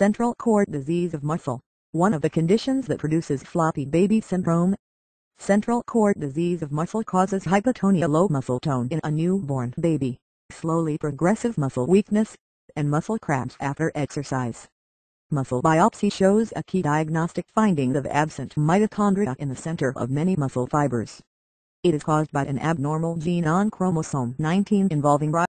Central core disease of muscle, one of the conditions that produces floppy baby syndrome. Central core disease of muscle causes hypotonia low muscle tone in a newborn baby, slowly progressive muscle weakness, and muscle cramps after exercise. Muscle biopsy shows a key diagnostic finding of absent mitochondria in the center of many muscle fibers. It is caused by an abnormal gene on chromosome 19 involving